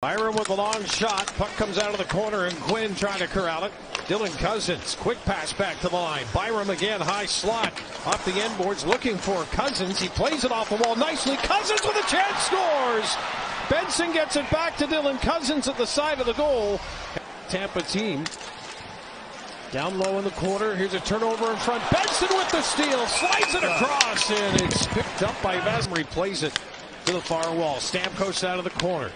Byram with a long shot. Puck comes out of the corner and Quinn trying to corral it. Dylan Cozens, quick pass back to the line. Byram again, high slot. Off the end boards looking for Cozens. He plays it off the wall nicely. Cozens with a chance scores. Benson gets it back to Dylan Cozens at the side of the goal. Tampa team down low in the corner. Here's a turnover in front. Benson with the steal. Slides it across and it's picked up by Vasmer. Plays it to the far wall. Stamkos out of the corner.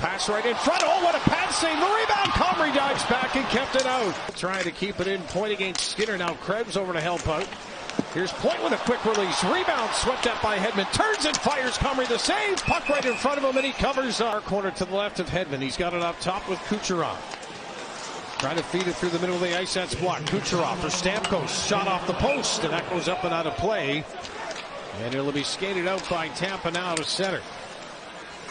Pass right in front. Oh, what a pass save. The rebound. Comrie dives back and kept it out. Trying to keep it in. Point against Skinner. Now Krebs over to help out. Here's Point with a quick release. Rebound swept up by Hedman. Turns and fires Comrie the save. Puck right in front of him and he covers our corner to the left of Hedman. He's got it up top with Kucherov. Trying to feed it through the middle of the ice. That's blocked. Kucherov for Stamkos. Shot off the post and that goes up and out of play. And it'll be skated out by Tampa now to center.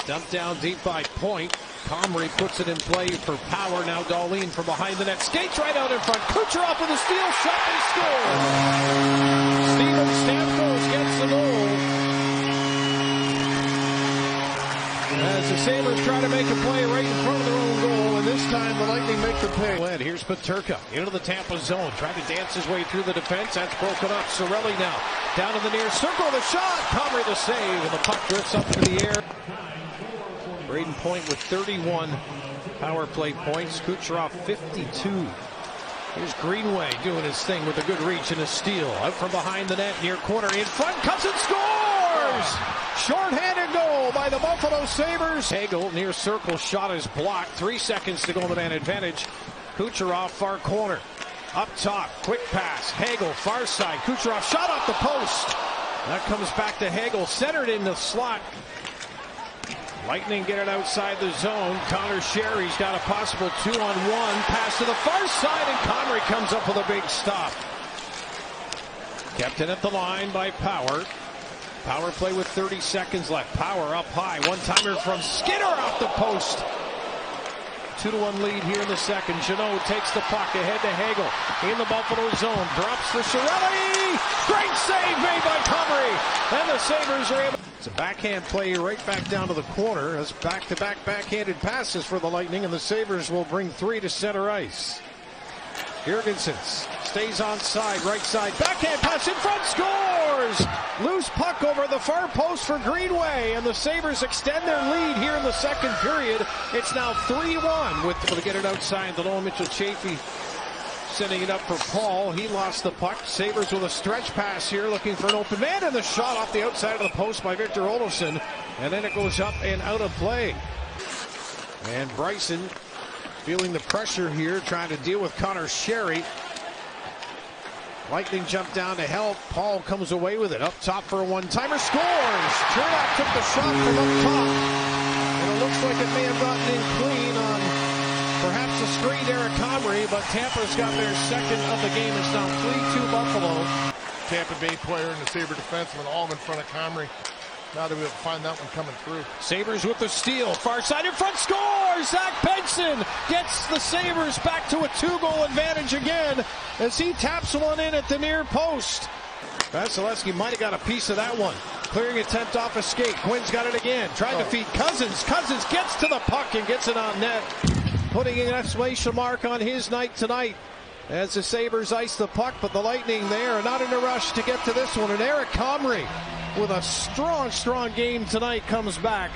Dumped down deep by Point. Comrie puts it in play for power. Now Dahlin from behind the net. Skates right out in front. Kucherov with a steal. Shot and scores. Steven Stamkos gets the goal. As the Sabres try to make a play right in front of their own goal, and this time the Lightning make the pay. Here's Peterka into the Tampa zone, trying to dance his way through the defense. That's broken up. Cirelli now down in the near circle. The shot. Comrie the save, and the puck drifts up to the air. Brayden Point with 31 power play points. Kucherov 52. Here's Greenway doing his thing with a good reach and a steal. Out from behind the net, near corner, in front, Cozens scores! Short-handed goal by the Buffalo Sabres. Hagel near circle, shot is blocked. Three seconds to go the man advantage. Kucherov far corner. Up top, quick pass. Hagel far side. Kucherov shot off the post. That comes back to Hagel, centered in the slot. Lightning get it outside the zone. Conor Sheary's got a possible two-on-one pass to the far side, and Comrie comes up with a big stop. Kept at the line by Power. Power play with 30 seconds left. Power up high. One-timer from Skinner off the post. Two to one lead here in the second. Jeannot takes the puck ahead to Hagel in the Buffalo zone. Drops for Cirelli. Great save made by Comrie. And the Sabres are able. It's a backhand play right back down to the corner. As back-to-back backhanded passes for the Lightning, and the Sabres will bring three to center ice. Girgensons stays on side, right side, backhand pass in front, scores! Loose puck over the far post for Greenway, and the Sabres extend their lead here in the second period. It's now 3-1 with to get it outside. The low Mitchell Chaffee sending it up for Paul. He lost the puck. Sabres with a stretch pass here, looking for an open man, and the shot off the outside of the post by Victor Olofsson, and then it goes up and out of play. And Bryson feeling the pressure here, trying to deal with Conor Sheary. Lightning jump down to help. Paul comes away with it. Up top for a one-timer. Scores! Cernak took the shot from up top. And it looks like it may have gotten in clean on perhaps a screen Eric Comrie, but Tampa's got their second of the game. It's now 3-2 Buffalo. Tampa Bay player and the Sabre defenseman all in front of Comrie. Now that we'll find that one coming through. Sabres with the steal. Far side in front scores. Zach Benson gets the Sabres back to a two-goal advantage again as he taps one in at the near post. Vasilevskiy might have got a piece of that one. Clearing attempt off a skate. Quinn's got it again. Trying oh. to feed Cozens. Cozens gets to the puck and gets it on net. Putting an exclamation mark on his night tonight as the Sabres ice the puck, but the Lightning there are not in a rush to get to this one. And Eric Comrie with a strong, strong game tonight comes back.